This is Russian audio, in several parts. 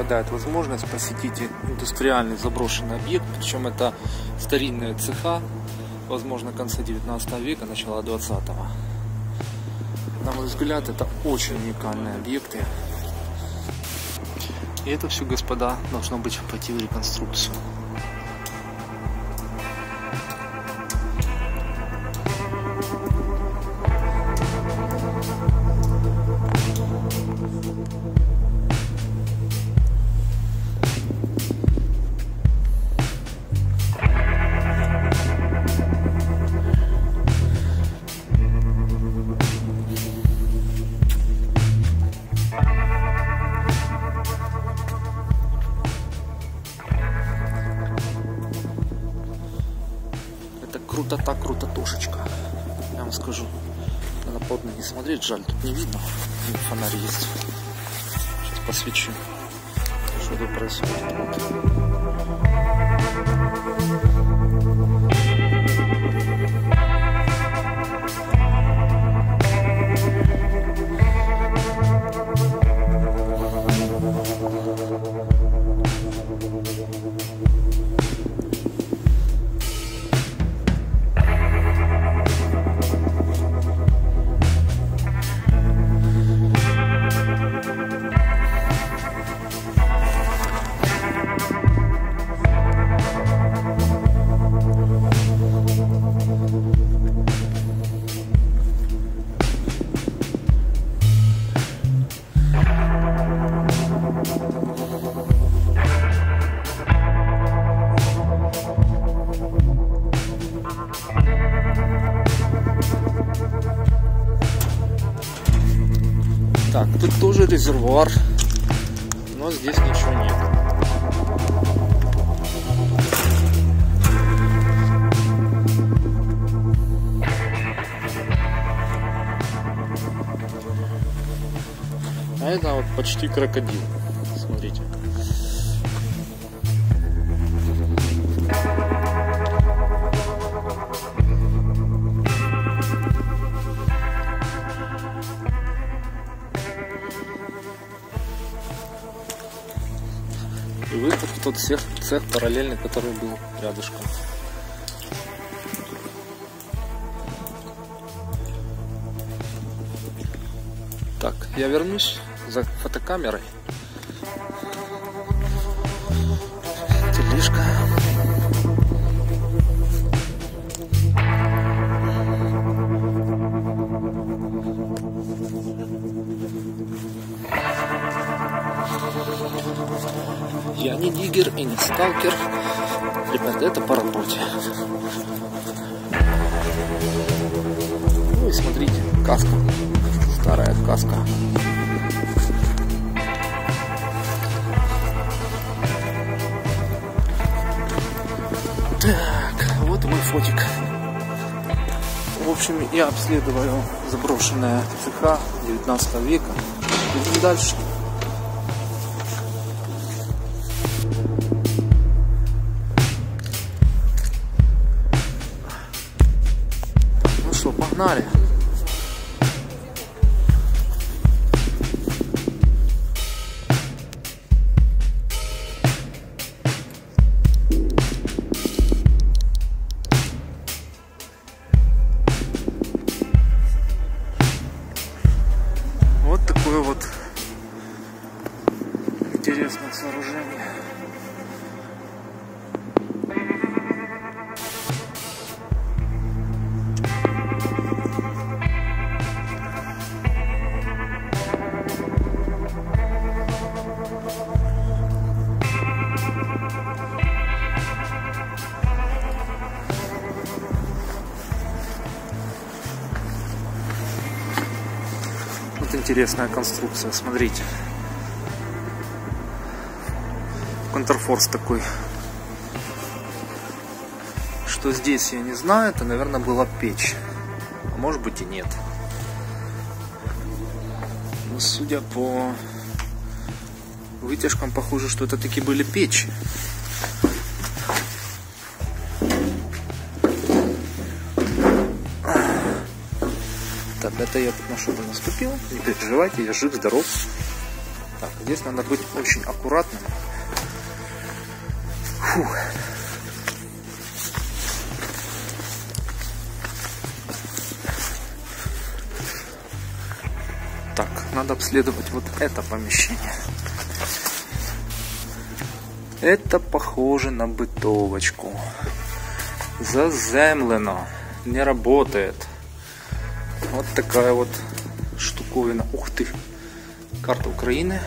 выпадает возможность посетить индустриальный заброшенный объект, причем это старинные цеха, возможно, конца 19 века, начала 20 -го. На мой взгляд, это очень уникальные объекты. И это все, господа, должно быть пойти в реконструкцию. Жаль, тут не видно. Фонарь есть. Сейчас посвечу, что тут происходит. Так, тут тоже резервуар, но здесь ничего нет. А это вот почти крокодил. Цех, цех параллельный, который был рядышком. Так, я вернусь за фотокамерой. Тележка. Сталкер. Ребята, это по работе. Ну и смотрите, каска. Старая каска. Так, вот мой фотик. В общем, я обследую заброшенная цеха 19 века. Идем дальше. Ну интересная конструкция, смотрите. Контрфорс такой. Что здесь, я не знаю, это, наверное, была печь. А может быть и нет. Но судя по вытяжкам, похоже, что это таки были печи. Это я тут на что-то наступил. Не переживайте, я жив, здоров. Так, здесь надо быть очень аккуратным. Фух. Так, надо обследовать вот это помещение. Это похоже на бытовочку. Заземлено. Не работает. Вот такая вот штуковина. Ух ты. Карта Украины.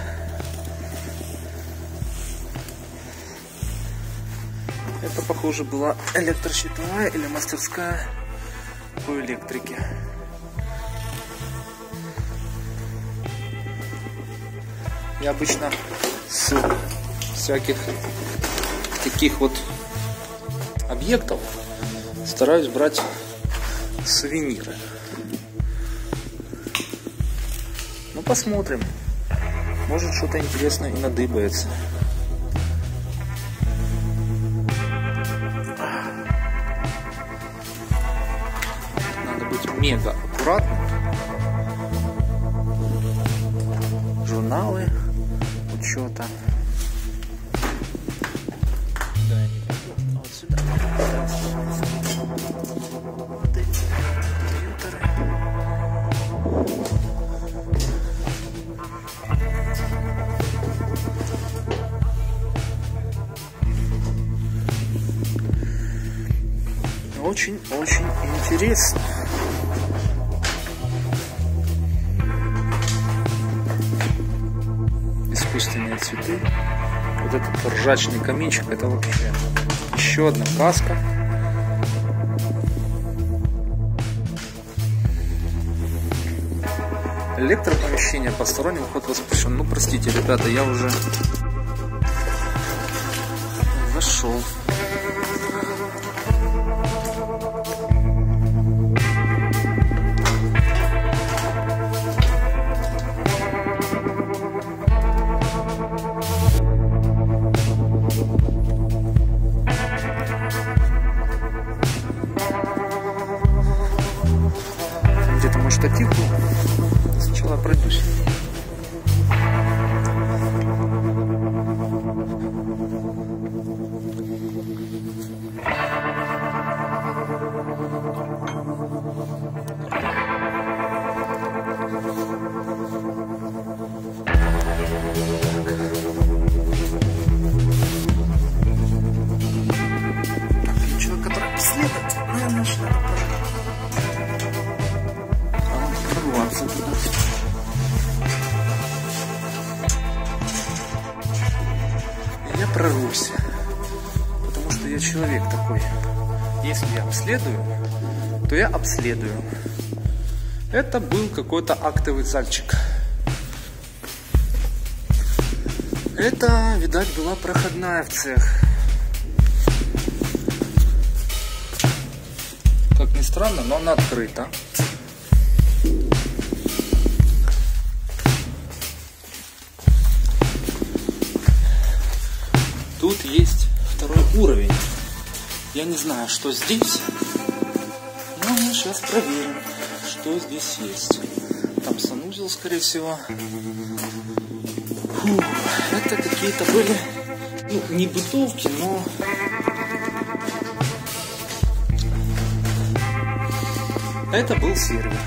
Это, похоже, была электрощитовая или мастерская по электрике. Я обычно с всяких таких вот объектов стараюсь брать сувениры. Ну, посмотрим. Может, что-то интересное и надыбается. Надо быть мега аккуратным. Журналы учета. Да, я не. А вот сюда. Интересно. искусственные цветы. Вот этот ржачный каминчик, это вообще еще одна каска. Электропомещение, посторонним вход воспрещен. Ну, простите, ребята, я уже зашел. Если я обследую, то я обследую. Это был какой-то актовый зальчик. Это, видать, была проходная в цех. Как ни странно, но она открыта. Тут есть второй уровень. Я не знаю, что здесь. Но мы сейчас проверим, что здесь есть. Там санузел, скорее всего. Фу, это какие-то были, ну, не бытовки, но... Это был сервер.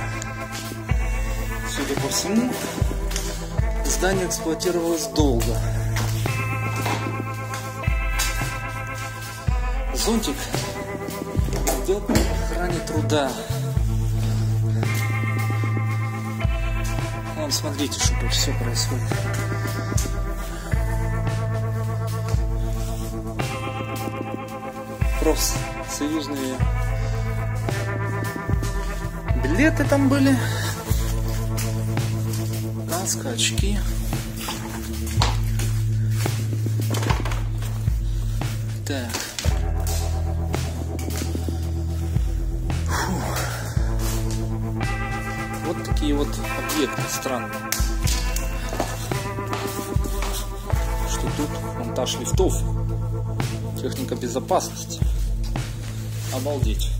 Судя по всему, здание эксплуатировалось долго. Зонтик идет по охране труда. Вон, смотрите, что все происходит. Профсоюзные билеты там были. Каска, очки. такие вот объекты странные. Что тут монтаж лифтов, техника безопасности. Обалдеть.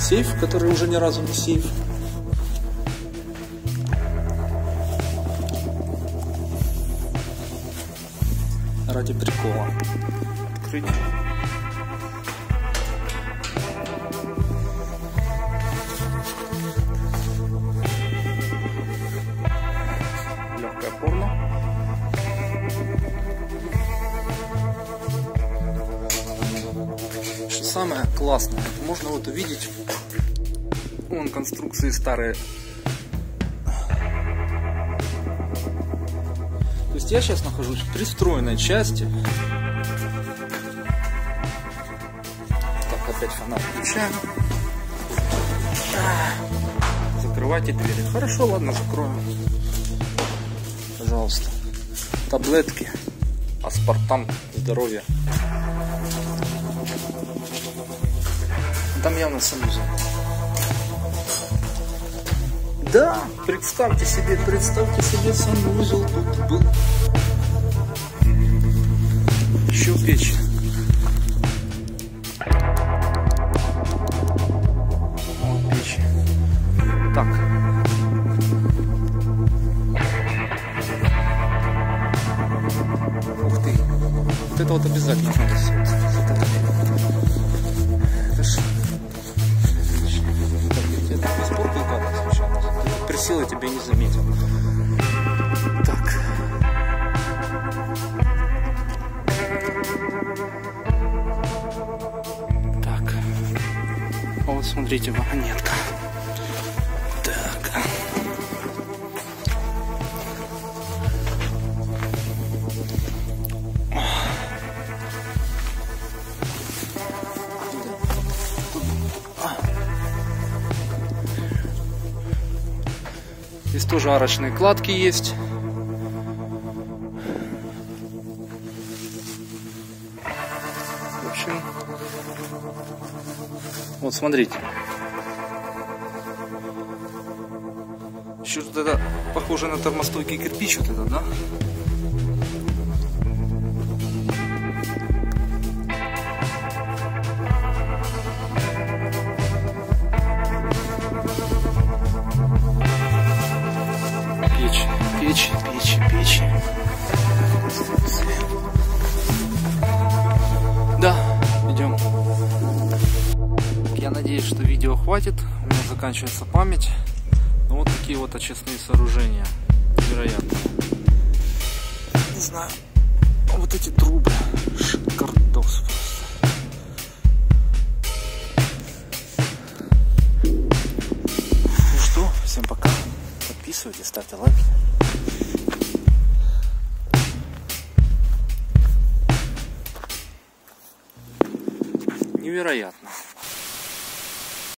сейф, который уже ни разу не сейф. Ради прикола. Открыть. Легкое порно. Что самое классное, можно вот увидеть, вон конструкции старые. Есть я сейчас нахожусь в пристроенной части. Так, опять фонарь включаем. Закрывайте двери. Хорошо, ладно, закроем. Пожалуйста. Таблетки. Аспартам. Здоровье. Там явно санузел. Да, представьте себе, представьте себе, санузел тут был. Еще печь. Вот печь. Так. Ух ты. Вот это вот обязательно Присел, я тебя не заметил. Так. Так. Вот смотрите, вагонетка. Здесь тоже арочные кладки есть. В общем, вот смотрите. Еще вот это похоже на термостойкий кирпич вот этот, да? Заканчивается память. Ну вот такие вот очистные сооружения. Невероятно. Не знаю. Вот эти трубы. Шикардос просто. Ну что, всем пока. Подписывайтесь, ставьте лайки. Невероятно.